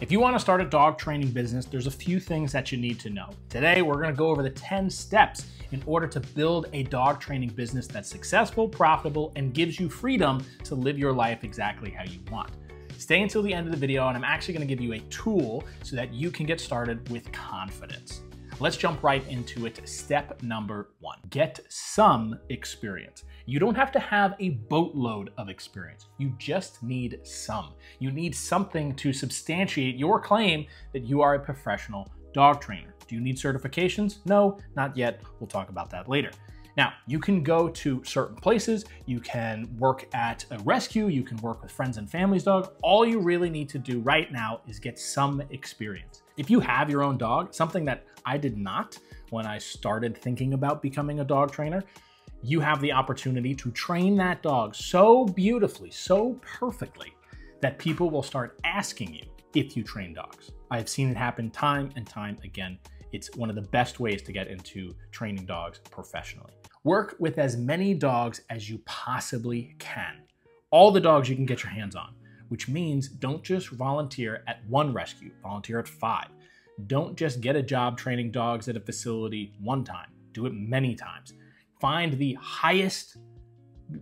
If you want to start a dog training business, there's a few things that you need to know. Today, we're going to go over the 10 steps in order to build a dog training business that's successful, profitable, and gives you freedom to live your life exactly how you want. Stay until the end of the video, and I'm actually going to give you a tool so that you can get started with confidence. Let's jump right into it. Step number one get some experience. You don't have to have a boatload of experience. You just need some. You need something to substantiate your claim that you are a professional dog trainer. Do you need certifications? No, not yet. We'll talk about that later. Now, you can go to certain places, you can work at a rescue, you can work with friends and family's dog. All you really need to do right now is get some experience. If you have your own dog, something that I did not when I started thinking about becoming a dog trainer, you have the opportunity to train that dog so beautifully, so perfectly, that people will start asking you if you train dogs. I've seen it happen time and time again. It's one of the best ways to get into training dogs professionally. Work with as many dogs as you possibly can. All the dogs you can get your hands on, which means don't just volunteer at one rescue, volunteer at five. Don't just get a job training dogs at a facility one time, do it many times find the highest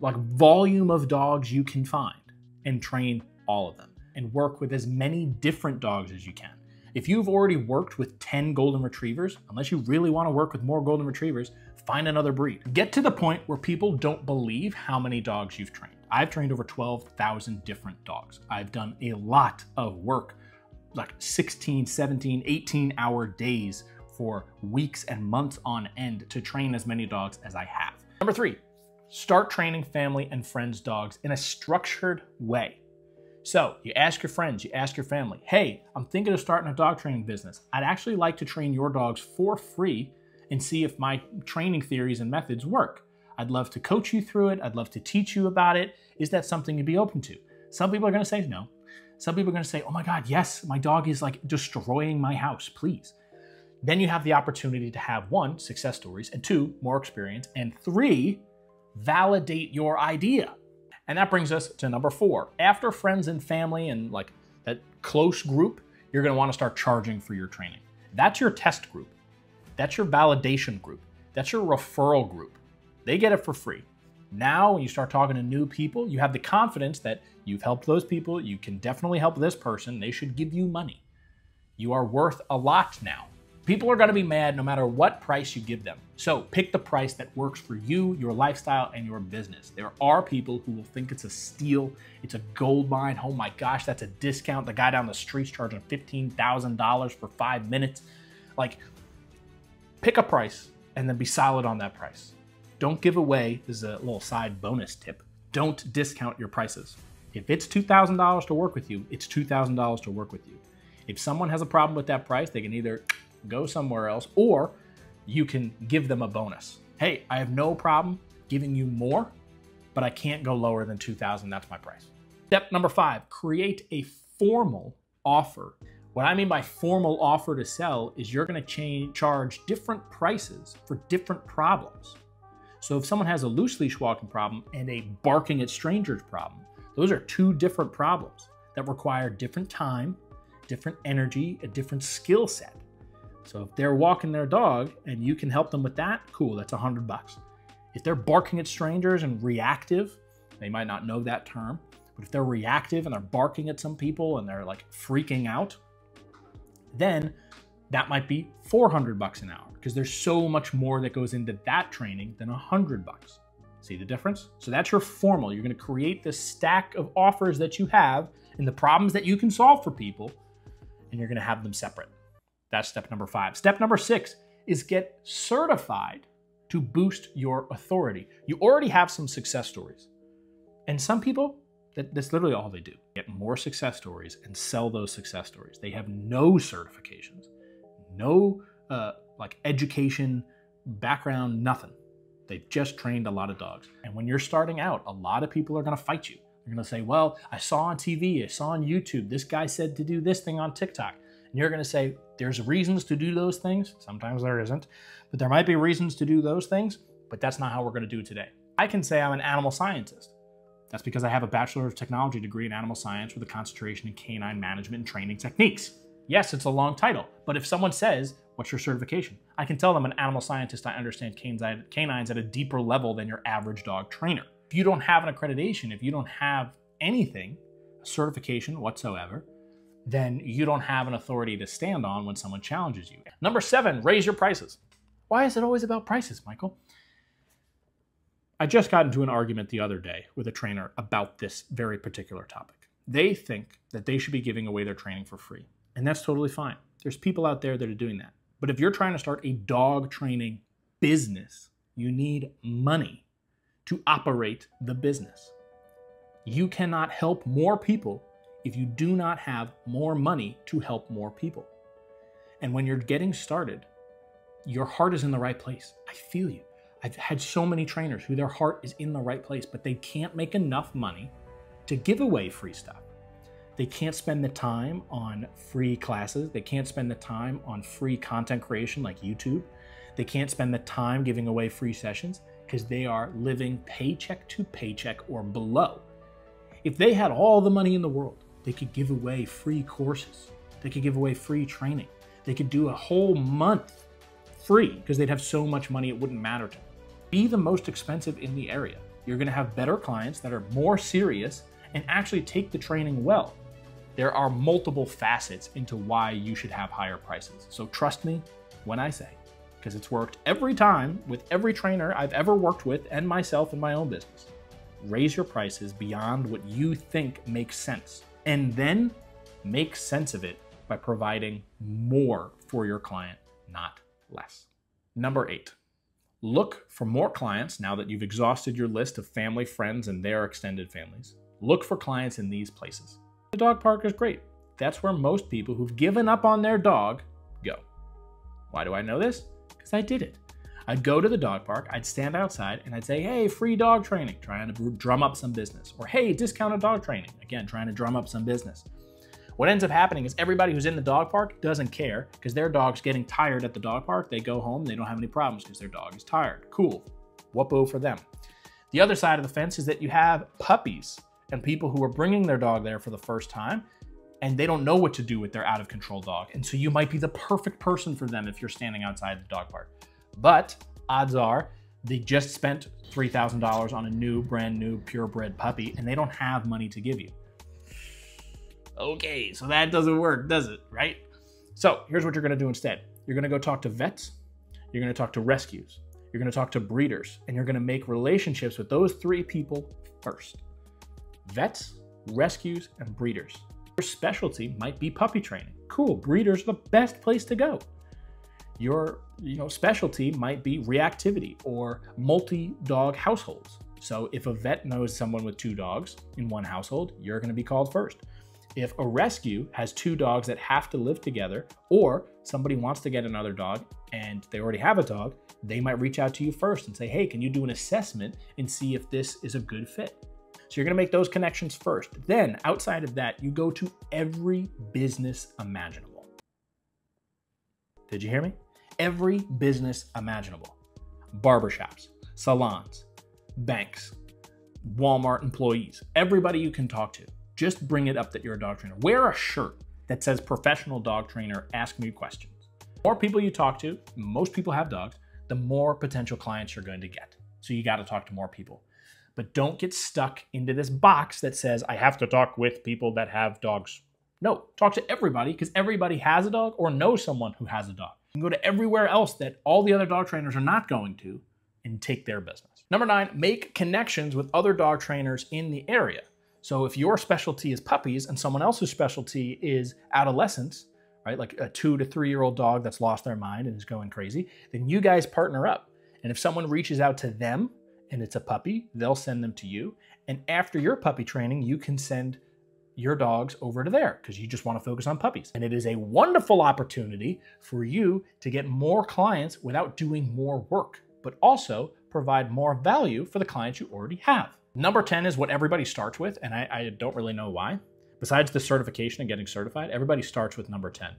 like volume of dogs you can find and train all of them and work with as many different dogs as you can. If you've already worked with 10 golden retrievers, unless you really want to work with more golden retrievers, find another breed. Get to the point where people don't believe how many dogs you've trained. I've trained over 12,000 different dogs. I've done a lot of work, like 16, 17, 18 hour days for weeks and months on end to train as many dogs as I have. Number three, start training family and friends' dogs in a structured way. So you ask your friends, you ask your family, hey, I'm thinking of starting a dog training business. I'd actually like to train your dogs for free and see if my training theories and methods work. I'd love to coach you through it. I'd love to teach you about it. Is that something you'd be open to? Some people are going to say no. Some people are going to say, oh my God, yes, my dog is like destroying my house, please. Then you have the opportunity to have one, success stories, and two, more experience, and three, validate your idea. And that brings us to number four. After friends and family and like that close group, you're gonna wanna start charging for your training. That's your test group. That's your validation group. That's your referral group. They get it for free. Now, when you start talking to new people, you have the confidence that you've helped those people. You can definitely help this person. They should give you money. You are worth a lot now. People are going to be mad no matter what price you give them. So pick the price that works for you, your lifestyle, and your business. There are people who will think it's a steal, it's a gold mine. Oh my gosh, that's a discount. The guy down the street's charging $15,000 for five minutes. Like, pick a price and then be solid on that price. Don't give away, this is a little side bonus tip, don't discount your prices. If it's $2,000 to work with you, it's $2,000 to work with you. If someone has a problem with that price, they can either go somewhere else, or you can give them a bonus. Hey, I have no problem giving you more, but I can't go lower than 2000 That's my price. Step number five, create a formal offer. What I mean by formal offer to sell is you're gonna change, charge different prices for different problems. So if someone has a loose leash walking problem and a barking at strangers problem, those are two different problems that require different time, different energy, a different skill set. So if they're walking their dog and you can help them with that, cool, that's a hundred bucks. If they're barking at strangers and reactive, they might not know that term, but if they're reactive and they're barking at some people and they're like freaking out, then that might be 400 bucks an hour because there's so much more that goes into that training than 100 bucks. See the difference? So that's your formal. You're going to create the stack of offers that you have and the problems that you can solve for people, and you're going to have them separate. That's step number five. Step number six is get certified to boost your authority. You already have some success stories. And some people, that, that's literally all they do get more success stories and sell those success stories. They have no certifications, no uh, like education, background, nothing. They've just trained a lot of dogs. And when you're starting out, a lot of people are going to fight you. They're going to say, Well, I saw on TV, I saw on YouTube, this guy said to do this thing on TikTok. And you're going to say, there's reasons to do those things. Sometimes there isn't, but there might be reasons to do those things, but that's not how we're going to do it today. I can say I'm an animal scientist. That's because I have a Bachelor of Technology degree in animal science with a concentration in canine management and training techniques. Yes, it's a long title, but if someone says, What's your certification? I can tell them an animal scientist, I understand canines at a deeper level than your average dog trainer. If you don't have an accreditation, if you don't have anything, a certification whatsoever, then you don't have an authority to stand on when someone challenges you. Number seven, raise your prices. Why is it always about prices, Michael? I just got into an argument the other day with a trainer about this very particular topic. They think that they should be giving away their training for free, and that's totally fine. There's people out there that are doing that. But if you're trying to start a dog training business, you need money to operate the business. You cannot help more people if you do not have more money to help more people. And when you're getting started, your heart is in the right place. I feel you. I've had so many trainers who their heart is in the right place, but they can't make enough money to give away free stuff. They can't spend the time on free classes. They can't spend the time on free content creation like YouTube. They can't spend the time giving away free sessions because they are living paycheck to paycheck or below. If they had all the money in the world, they could give away free courses. They could give away free training. They could do a whole month free because they'd have so much money it wouldn't matter to them. Be the most expensive in the area. You're going to have better clients that are more serious and actually take the training well there are multiple facets into why you should have higher prices. So trust me when I say, because it's worked every time with every trainer I've ever worked with and myself in my own business. Raise your prices beyond what you think makes sense, and then make sense of it by providing more for your client, not less. Number eight, look for more clients now that you've exhausted your list of family, friends, and their extended families. Look for clients in these places. The dog park is great. That's where most people who've given up on their dog go. Why do I know this? Because I did it. I'd go to the dog park, I'd stand outside, and I'd say, hey, free dog training, trying to drum up some business. Or hey, discounted dog training, again, trying to drum up some business. What ends up happening is everybody who's in the dog park doesn't care because their dog's getting tired at the dog park. They go home, they don't have any problems because their dog is tired. Cool. Whoop for them. The other side of the fence is that you have puppies and people who are bringing their dog there for the first time and they don't know what to do with their out of control dog. And so you might be the perfect person for them if you're standing outside the dog park. But odds are they just spent $3,000 on a new, brand new, purebred puppy and they don't have money to give you. Okay, so that doesn't work, does it? Right? So here's what you're gonna do instead you're gonna go talk to vets, you're gonna talk to rescues, you're gonna talk to breeders, and you're gonna make relationships with those three people first vets, rescues, and breeders. Your specialty might be puppy training. Cool, breeders are the best place to go. Your you know, specialty might be reactivity or multi-dog households. So if a vet knows someone with two dogs in one household, you're going to be called first. If a rescue has two dogs that have to live together, or somebody wants to get another dog and they already have a dog, they might reach out to you first and say, Hey, can you do an assessment and see if this is a good fit? So you're gonna make those connections first. Then, outside of that, you go to every business imaginable. Did you hear me? Every business imaginable. Barbershops, salons, banks, Walmart employees, everybody you can talk to. Just bring it up that you're a dog trainer. Wear a shirt that says professional dog trainer, ask me questions. The more people you talk to, most people have dogs, the more potential clients you're going to get. So you got to talk to more people but don't get stuck into this box that says, I have to talk with people that have dogs. No, talk to everybody because everybody has a dog or knows someone who has a dog. You can go to everywhere else that all the other dog trainers are not going to and take their business. Number nine, make connections with other dog trainers in the area. So if your specialty is puppies and someone else's specialty is adolescents, right, like a two to three year old dog that's lost their mind and is going crazy, then you guys partner up. And if someone reaches out to them and it's a puppy, they'll send them to you. And after your puppy training, you can send your dogs over to there because you just want to focus on puppies. And it is a wonderful opportunity for you to get more clients without doing more work, but also provide more value for the clients you already have. Number 10 is what everybody starts with, and I, I don't really know why. Besides the certification and getting certified, everybody starts with number 10.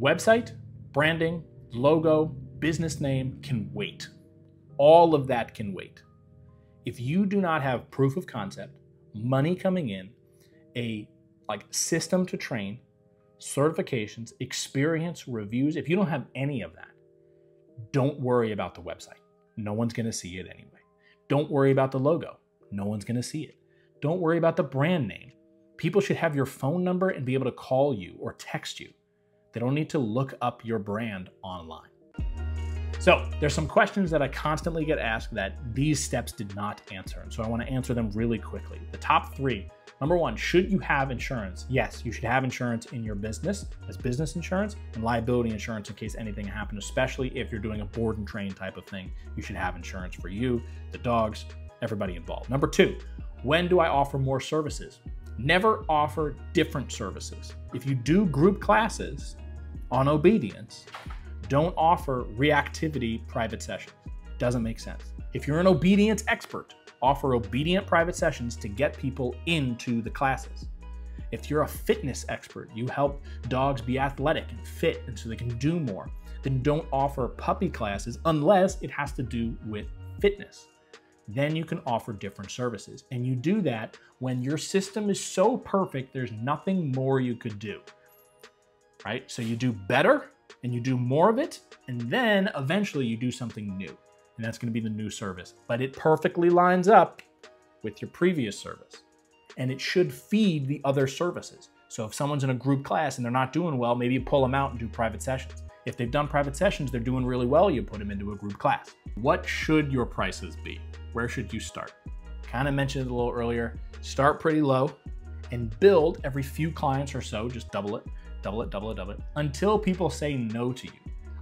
Website, branding, logo, business name can wait all of that can wait. If you do not have proof of concept, money coming in, a like system to train, certifications, experience, reviews, if you don't have any of that, don't worry about the website. No one's going to see it anyway. Don't worry about the logo. No one's going to see it. Don't worry about the brand name. People should have your phone number and be able to call you or text you. They don't need to look up your brand online. So, there's some questions that I constantly get asked that these steps did not answer. And so I want to answer them really quickly. The top three Number one, should you have insurance? Yes, you should have insurance in your business as business insurance and liability insurance in case anything happens, especially if you're doing a board and train type of thing. You should have insurance for you, the dogs, everybody involved. Number two, when do I offer more services? Never offer different services. If you do group classes on obedience, don't offer reactivity private sessions. Doesn't make sense. If you're an obedience expert, offer obedient private sessions to get people into the classes. If you're a fitness expert, you help dogs be athletic and fit and so they can do more, then don't offer puppy classes unless it has to do with fitness. Then you can offer different services. And you do that when your system is so perfect, there's nothing more you could do. Right? So you do better and you do more of it, and then eventually you do something new and that's going to be the new service. But it perfectly lines up with your previous service, and it should feed the other services. So if someone's in a group class and they're not doing well, maybe you pull them out and do private sessions. If they've done private sessions, they're doing really well, you put them into a group class. What should your prices be? Where should you start? Kind of mentioned it a little earlier. Start pretty low and build every few clients or so, just double it, double it, double it, double it, until people say no to you.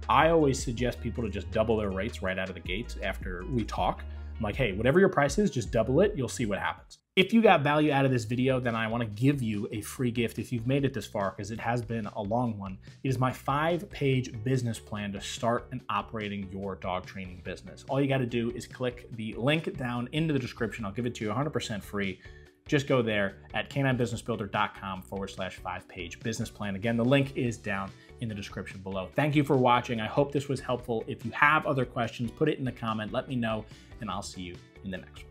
I always suggest people to just double their rates right out of the gates after we talk. I'm like, hey, whatever your price is, just double it. You'll see what happens. If you got value out of this video, then I want to give you a free gift if you've made it this far, because it has been a long one. It is my five page business plan to start and operating your dog training business. All you got to do is click the link down into the description. I'll give it to you 100% free just go there at caninebusinessbuilder.com forward slash five page business plan. Again, the link is down in the description below. Thank you for watching. I hope this was helpful. If you have other questions, put it in the comment, let me know, and I'll see you in the next one.